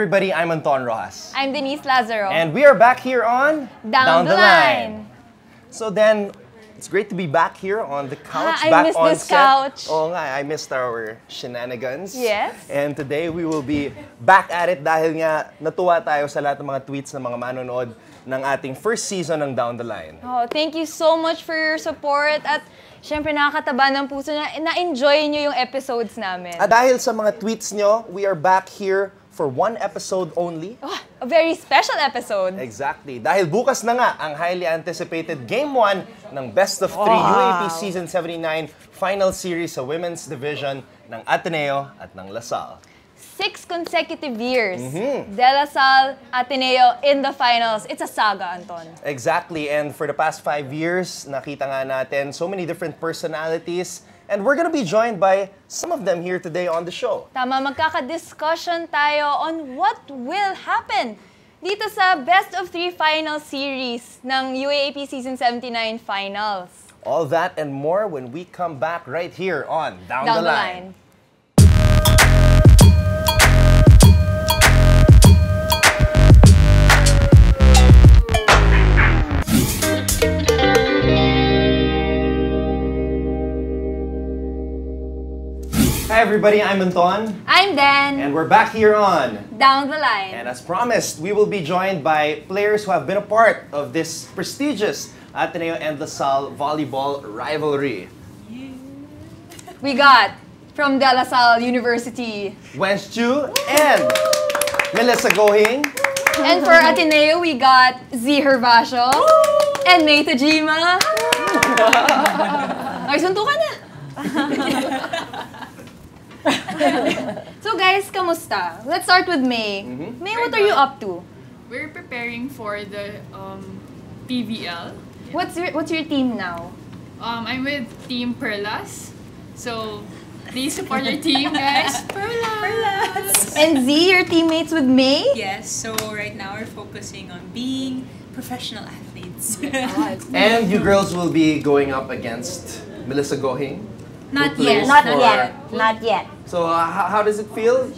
everybody, I'm Anton Rojas. I'm Denise Lazaro. And we are back here on Down, the, line. So then, it's great to be back here on the couch, Ah, I back on this set. couch. Oo nga, I missed our shenanigans. Yes. And today we will be back at it dahil nga natuwa tayo sa lahat ng mga tweets ng mga manonood ng ating first season ng Down the Line. Oh, thank you so much for your support at syempre nakakataba ng puso na na-enjoy nyo yung episodes namin. At dahil sa mga tweets nyo, we are back here for one episode only. Oh, a very special episode. Exactly. Dahil bukas na nga ang highly anticipated Game 1 ng Best of 3 UAP Season 79 Final Series sa Women's Division ng Ateneo at ng Lasal. Six consecutive years. Mm-hmm. De La Salle, Ateneo in the finals. It's a saga, Anton. Exactly. And for the past five years, nakita nga natin so many different personalities. And we're gonna be joined by some of them here today on the show. Tama, magkaka-discussion tayo on what will happen dito sa Best of Three Final Series ng UAAP Season 79 Finals. All that and more when we come back right here on Down, Down the, the Line. line. Hi everybody, I'm Anton. I'm Dan. And we're back here on Down the line. And as promised, we will be joined by players who have been a part of this prestigious Ateneo and LaSalle volleyball rivalry. We got from De La Salle University. Wench Chu and Melissa Gohing. And for Ateneo, we got Z Hervasio and May Tajima. Ay, suntukan na! so guys, kamusta? Let's start with May. May, what are you up to? We're preparing for the um, PVL. What's your What's your team now? Um, I'm with Team Perlas. So, please support your team, guys. Perlas! And Z, your teammates with May? Yes, so right now we're focusing on being professional athletes. And you girls will be going up against Melissa Gohing. Not yet. Not for- yet. Not yet. So uh, how, how does it feel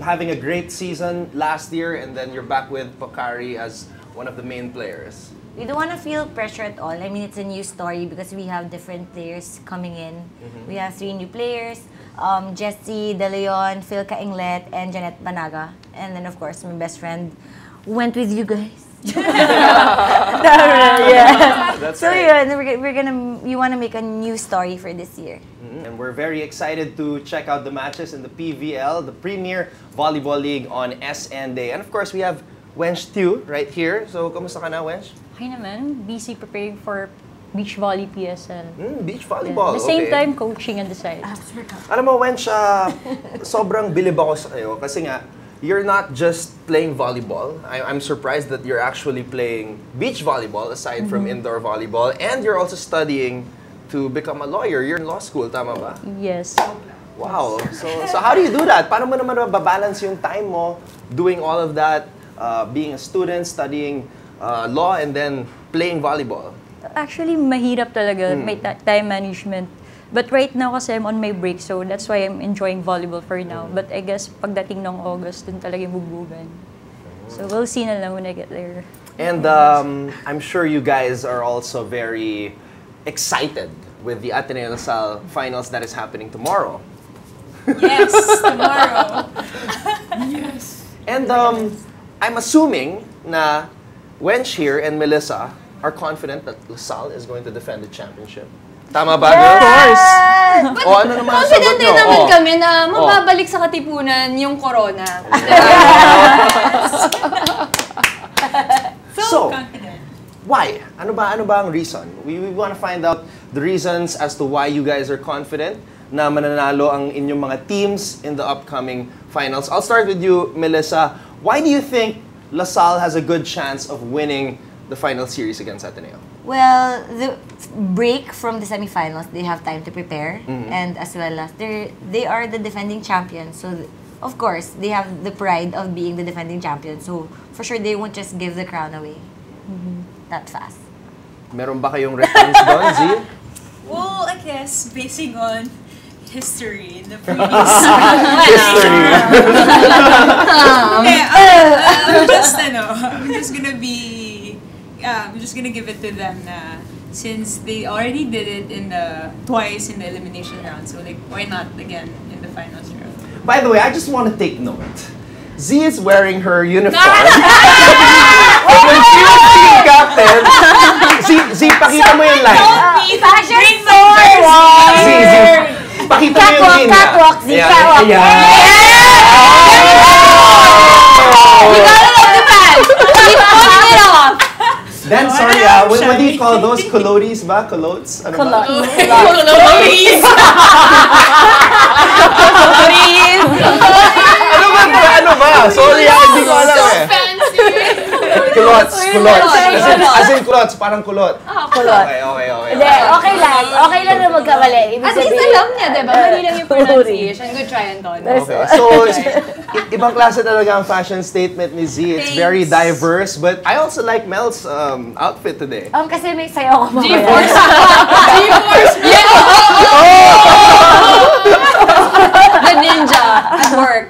having a great season last year and then you're back with Pokari as one of the main players? We don't want to feel pressure at all. I mean, it's a new story because we have different players coming in. We have three new players. Um, Jessie De Leon, Phil Kainglet, and Janet Banaga. And then, of course, my best friend went with you guys. yeah. That's So right. yun, we're, we're gonna, we want to make a new story for this year. Mhm. And we're very excited to check out the matches in the PVL, the Premier Volleyball League on SND. And of course, we have Wench Tew right here. So, kamusta ka na, Wench? Hi naman, busy preparing for beach volley PSL. Hmm, beach At volleyball. the same okay. time, coaching on the side. Alam mo, Wench, ah, sobrang bilib ako sa iyo kasi nga, you're not just playing volleyball. I- I'm surprised that you're actually playing beach volleyball aside from Mm-hmm. indoor volleyball. And you're also studying to become a lawyer. You're in law school, tama ba? Yes. Wow. So, so how do you do that? Paano mo naman mababalance yung time mo doing all of that, uh, being a student, studying uh, law, and then playing volleyball? Actually, mahirap talaga, may ta- time management. But right now kasi I'm on my break, so that's why I'm enjoying volleyball for now. But I guess pagdating ng August, dun talaga yung bubugan. So we'll see na lang when I get there. And um, I'm sure you guys are also very excited with the Ateneo Lasal finals that is happening tomorrow. yes, tomorrow. Yes. And um, I'm assuming na Wench here and Melissa are confident that Lasal is going to defend the championship. Tama ba, girls? Of course! O, ano naman ang sagot Confident nyo? din naman O. kami na mababalik sa katipunan yung corona. So, Confident. why? Ano ba ano ba ang reason? We, we want to find out the reasons as to why you guys are confident na mananalo ang inyong mga teams in the upcoming finals. I'll start with you, Melissa. Why do you think LaSalle has a good chance of winning the final series against Ateneo? Well, the break from the semifinals, they have time to prepare, mm-hmm. and as well as they they are the defending champions. So, th- of course, they have the pride of being the defending champions. So, for sure, they won't just give the crown away mm-hmm. that fast. Meron ba kayong reference doon, Z? Well, I guess basing on history in the previous History. Okay, uh, I'm just ano, I'm just gonna be yeah, I'm just gonna give it to them na since they already did it in the twice in the elimination round, so like why not again in the finals round? By the way, I just want to take note. Z is wearing her uniform. when she was team captain, Z, Z, pakita mo yung line. Fashion Bring source! Z, Z, pakita mo yung Catwalk, linya. catwalk, Z, Ayan, catwalk. ayan. Then, what, what do you call those? Culottes ba? Culottes? Ano ba? Ano ba? Ano ba? Sorry ah, hindi ko alam eh. Fancy! Culottes, culottes. As in, as in culottes, parang kulot. Kulot. Okay, okay, okay. Hindi, okay lang. Okay lang na magkamali. Ibig At least alam niya, di ba? Mali lang yung pronunciation. Good try, Anton. Okay, so i- ibang klase talaga ang fashion statement ni Z. It's very Thanks. diverse, but I also like Mel's um, outfit today. Um, kasi may sayaw ko mamaya. G-Force! G-Force! The ninja at work.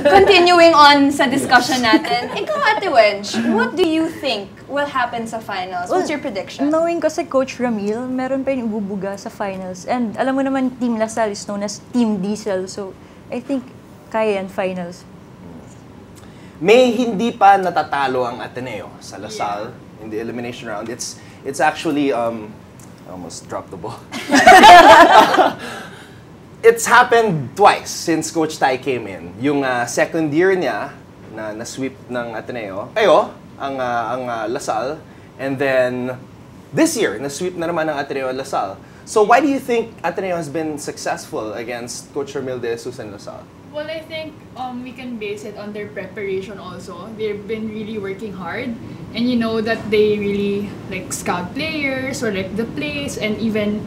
Continuing on sa discussion natin, ikaw, Ate Wench, what do you think will happen sa finals? What's your prediction? Knowing ko si Coach Ramil, meron pa yung ibubuga sa finals. And alam mo naman, Team Lasal is known as Team Diesel. So, I think kaya yan finals. May hindi pa natatalo ang Ateneo sa Lasal in the elimination round. It's it's actually um I almost dropped the ball. it's happened twice since Coach Tai came in. Yung ah, second year niya na na-sweep ng Ateneo. Kayo, ang ah, ang ah, Lasal and then this year na-sweep na naman ng Ateneo Lasal. So why do you think Ateneo has been successful against Coach Ramil de Jesus and Lasal? Well, I think um, we can base it on their preparation also. They've been really working hard, and you know that they really like scout players or like the plays, and even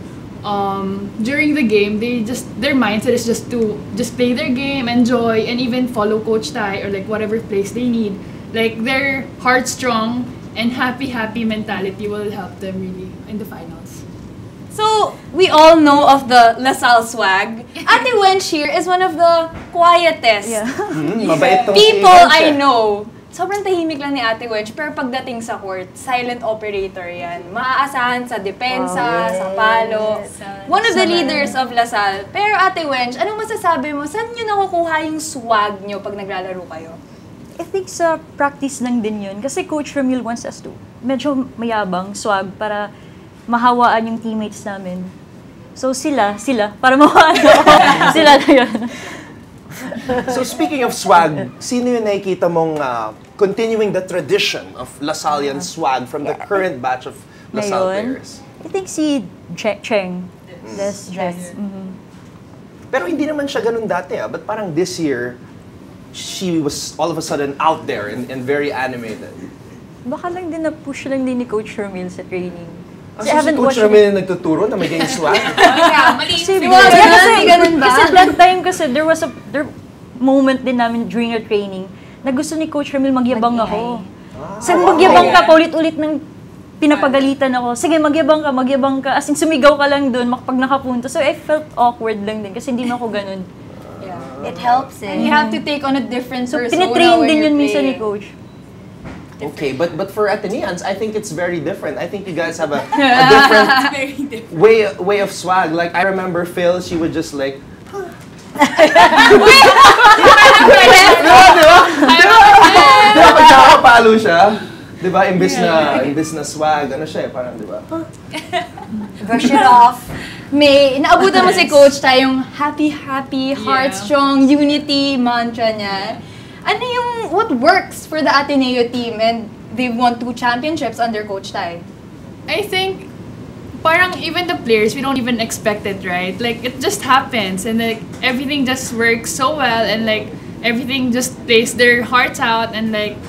um, during the game, they just their mindset is just to just play their game, enjoy, and even follow Coach Tai or like whatever place they need. Like their heart strong and happy happy mentality will help them really in the finals. So, we all know of the LaSalle swag. Ate Wench here is one of the quietest Yeah. Hmm, mabait tong si people I know. Sobrang tahimik lang ni Ate Wench, pero pagdating sa court, silent operator yan. Maaasahan sa depensa, Oh, sa palo. One of the leaders of LaSalle. Pero Ate Wench, anong masasabi mo? Saan nyo nakukuha yung swag nyo pag naglalaro kayo? I think sa practice lang din yun. Kasi Coach Ramil wants us to medyo mayabang, swag, para mahawaan yung teammates namin. So sila, sila, para mawaan ako. sila na yun. So speaking of swag, sino yung nakikita mong ah, continuing the tradition of Lasallian swag from the current batch of Lasal Ngayon, players? I think si che- Cheng. Des Cheng. Mhm. Pero hindi naman siya ganun dati ah. But parang this year, she was all of a sudden out there and, and very animated. Baka lang din na-push lang din ni Coach Ramil sa training. Kasi Kasi I haven't Coach watched Ramil yung nagtuturo na maging swag. Yeah, mali yung Kasi. Wow, kasi, ganun, ganun ba? kasi that time kasi there was a there moment din namin during our training na gusto ni Coach Ramil magyabang ako. Sa magyabang ka, paulit-ulit ng pinapagalitan ako. Sige, magyabang ka, magyabang ka. As in, sumigaw ka lang doon pag nakapunto. So, I felt awkward lang din kasi hindi na ako ganun. It helps eh. And you have to take on a different So, persona pinitrain when din yun minsan ni. Coach. Okay, but but for Ateneans, I think it's very different. I think you guys have a, a different Very different. way way of swag. Like I remember Phil, she would just like Di ba pag nakakapalo siya, di ba, imbis na, imbis na swag, ano siya, eh, parang, di ba? Brush it off. May, naabutan mo si Coach tayong happy, happy, heart strong, unity mantra niya. Ano yung, what works for the Ateneo team and they've won two championships under Coach Tai? I think parang even the players we don't even expect it right like it just happens and like everything just works so well and like everything just plays their hearts out and like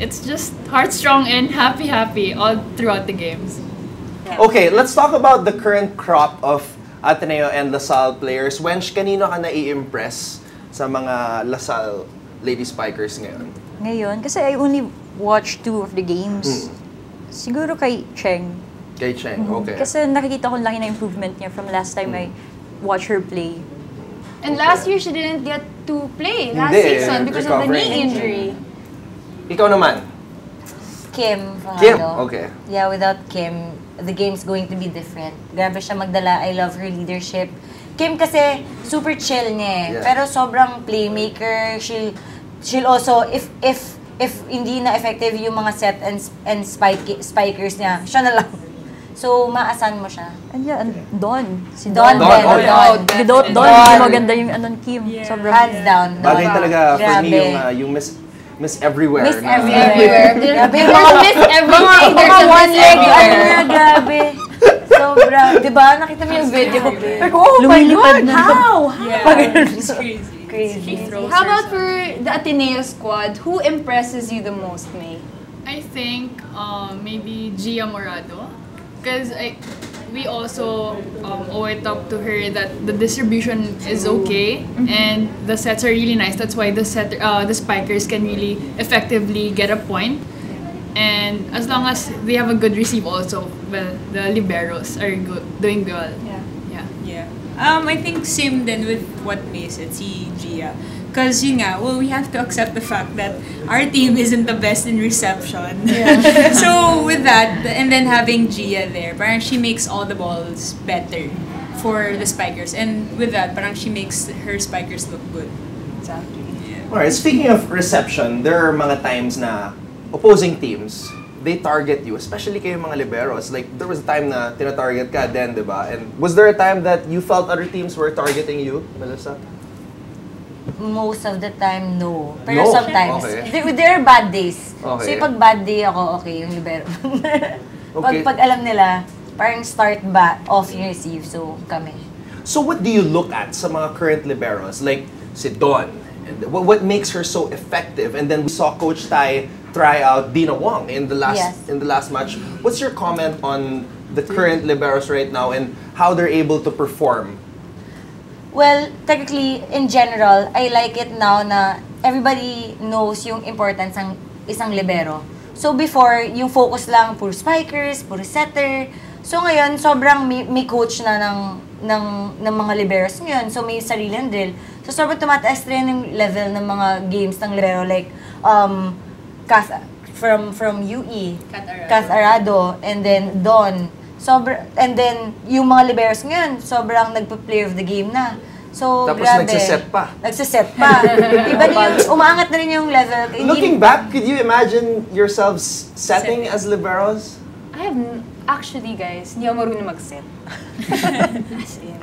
it's just heart strong and happy happy all throughout the games Okay, let's talk about the current crop of Ateneo and Lasal players. Wench, kanino ka na-i-impress sa mga Lasal Lady Spikers ngayon? Ngayon, kasi I only watched two of the games. Hmm. Siguro kay Cheng. Kay Cheng, okay. Kasi nakikita ko laki na improvement niya from last time I watch her play. And last year, she didn't get to play last Hindi, season because of the recovering. knee injury. Ikaw naman. Kim Kim, okay. Yeah, without Kim, the game's going to be different. Grabe siya magdala. I love her leadership. Kim kasi super chill niya eh. Yeah. Pero sobrang playmaker. She'll she'll also if if if hindi na effective yung mga set and and spike spikers niya, siya na lang. So, maasan mo siya. And yeah, and Don. Si Don, Don, Don, oh, Don. yeah. Without Don, Don. hindi maganda yung ano ni Kim. Yeah. Sobrang, Hands down. Bagay Don. talaga for me yung, uh, yung Miss, Miss Everywhere. Miss na- Everywhere. Grabe, there's mga- miss everything. There's Mga one miss leg, ano everywhere. na, grabe. Sobra. Di ba? Nakita mo yung video. Like, oh my God, na. how? Yeah, it's crazy. Crazy. How about for the Ateneo squad? Who impresses you the most, May? I think um, maybe Gia Morado. Because we also um, owe it up to her that the distribution is okay and the sets are really nice. That's why the set uh, the spikers can really effectively get a point. And as long as they have a good receive also, well, the liberos are good, doing well. Yeah. Yeah. Yeah. Um, I think same then with what May said, si Gia. Because yun nga, well, we have to accept the fact that our team isn't the best in reception. so with that, and then having Gia there, parang she makes all the balls better for the spikers. And with that, parang she makes her spikers look good. Exactly. Alright, speaking of reception, there are mga times na opposing teams, they target you, especially kayo mga liberos. Like, there was a time na tina-target ka then, di ba? And was there a time that you felt other teams were targeting you, Melissa? Most of the time, no. Pero No? sometimes. Okay. There, there are bad days. So, Okay. yung pag bad day ako, okay, yung libero. pag, Okay. pag alam nila, parang start ba, off yung receive. So, kami. So what do you look at sa mga current liberos? Like, si Dawn. And what, what makes her so effective? And then we saw Coach Tai try out Dina Wong in the last Yes. in the last match. What's your comment on the current liberos right now and how they're able to perform? Well, technically, in general, I like it now na everybody knows yung importance ng isang libero. So before, yung focus lang, puro spikers, puro setter. So ngayon, sobrang may, may coach na ng, ng, ng mga liberos ngayon. So may sariling drill. So sobrang tumataas rin yung level ng mga games ng libero. Like, um, Kath, from from UE, Arado. Kath Arado, and then Don. Sobra, and then, yung mga liberos ngayon, sobrang nagpa-play of the game na. So, Tapos grabe. nagsiset pa. Nagsiset pa. Iba na yung, umaangat na rin yung level. Hindi- Looking back, could you imagine yourselves setting as liberos? I have, actually guys, hindi ako marunong mag-set. As in.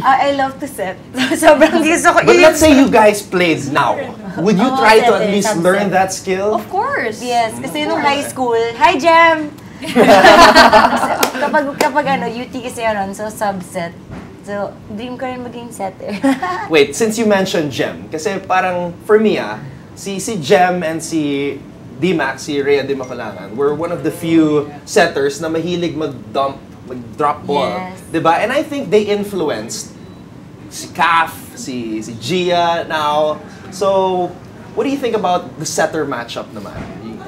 Ah, I love to set. Sobrang gusto ko. But let's say you guys played now. Would you Oo, try to at least learn that skill? Of course. Yes, kasi nung high school, hi Jam! kapag, kapag ano, UT kasi yun, so subset. So, dream ko rin maging setter. Wait, since you mentioned Gem, kasi parang for me ah, si si Gem and si D-Max, si Rhea Di Macalangan, were one of the few setters na mahilig mag-dump, mag-drop ball. Yes. 'Di ba? And I think they influenced si Kaf, si, si Gia now. So, what do you think about the setter matchup naman?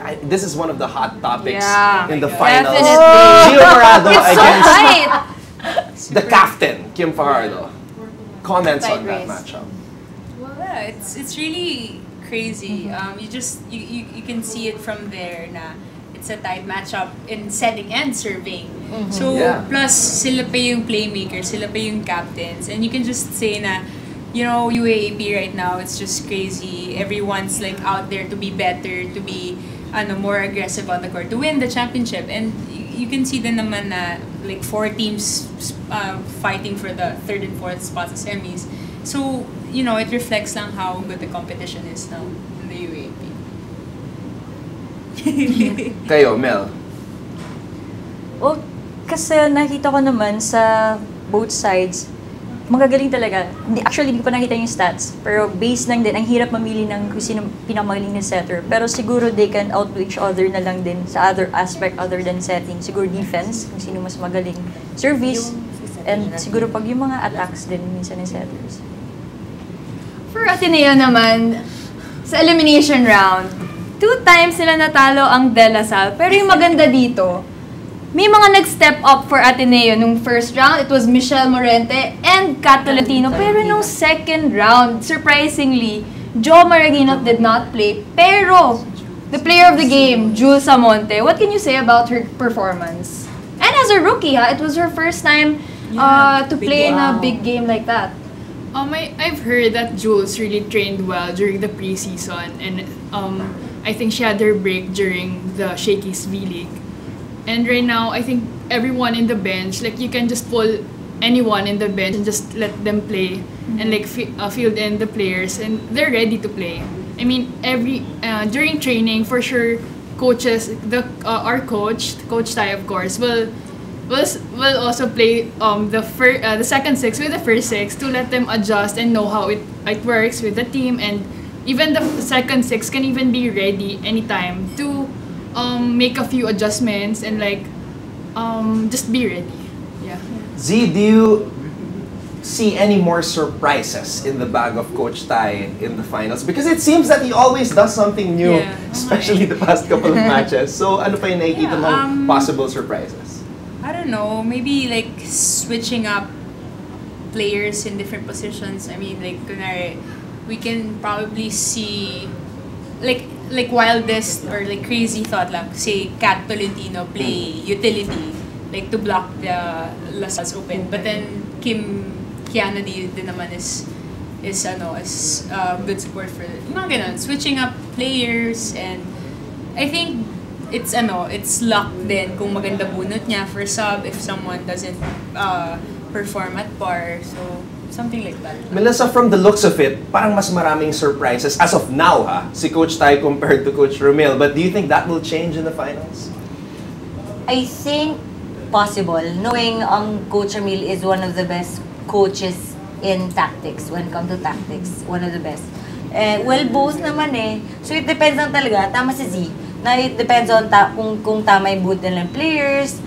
I, this is one of the hot topics Yeah. in the finals. Definitely. Gio Morado It's so against tight. the captain, Kim Fajardo. Comments on that race. matchup. Well, yeah, it's it's really crazy. Um, you just you, you, you can see it from there na it's a tight matchup in setting and serving. So Yeah. plus sila pa yung playmakers, sila pa yung captains, and you can just say na you know UAAP right now it's just crazy. Everyone's like out there to be better, to be ano more aggressive on the court to win the championship and you can see din naman na like four teams uh, fighting for the third and fourth spots sa semis. So, you know, it reflects lang how good the competition is now in the UAP. Kayo, Mel. Well, kasi nakita ko naman sa both sides, magagaling talaga. Hindi, actually, hindi ko pa nakita yung stats. Pero base lang din, ang hirap mamili ng kung sino pinamagaling na setter. Pero siguro they can outdo each other na lang din sa other aspect other than setting. Siguro defense, kung sino mas magaling. Service, and siguro pag yung mga attacks din minsan ng setters. For Ateneo naman, sa elimination round, two times sila natalo ang De La Salle. Pero yung maganda dito, may mga nag-step up for Ateneo nung first round. It was Michelle Morente and Kat Tolentino. Pero nung second round, surprisingly, Joe Maraginot did not play. Pero, the player of the game, Jules Amonte, what can you say about her performance? And as a rookie, ha, it was her first time uh, to play in a big game like that. Um, I, I've heard that Jules really trained well during the preseason, and um, I think she had her break during the Shakey's V League. And right now, I think everyone in the bench, like you can just pull anyone in the bench and just let them play and like fi- uh, field in the players, and they're ready to play. I mean, every uh, during training, for sure, coaches, the uh, our coach, Coach Tai, of course, will will will also play um the fir- uh, the second six with the first six to let them adjust and know how it it works with the team and even the second six can even be ready anytime to um make a few adjustments and like um just be ready. Yeah. Z, do you see any more surprises in the bag of Coach Tai in the finals? Because it seems that he always does something new, Yeah. especially the past couple of matches. So ano pa yung nakikita Yeah, mong um, possible surprises? I don't know, maybe like switching up players in different positions. I mean, like, kunwari, we can probably see, like, like wildest or like crazy thought lang, say Kat Tolentino play utility, like to block the Lasals open. But then Kim Kiana din, din naman is is ano is uh, good support for mga ganun. Switching up players and I think it's ano, it's luck din kung maganda bunot niya for sub if someone doesn't uh, perform at par. So, something like that. Melissa, from the looks of it, parang mas maraming surprises as of now, ha? Si Coach Tai compared to Coach Romel. But do you think that will change in the finals? I think possible, knowing um, Coach Emil is one of the best coaches in tactics, when it comes to tactics, one of the best. Eh, well, both naman eh. So it depends lang talaga, tama si Z, na it depends on ta- kung, kung tama yung boot ng players,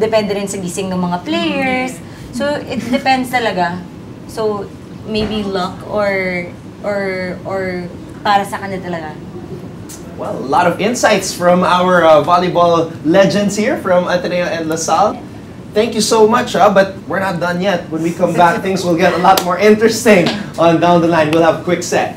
depende rin sa gising ng mga players. So it depends talaga. So maybe luck or or or para sa kanila talaga. Well, a lot of insights from our uh, volleyball legends here from Ateneo and LaSalle. Thank you so much, ah, but we're not done yet. When we come back, things will get a lot more interesting on down the line. We'll have a quick set.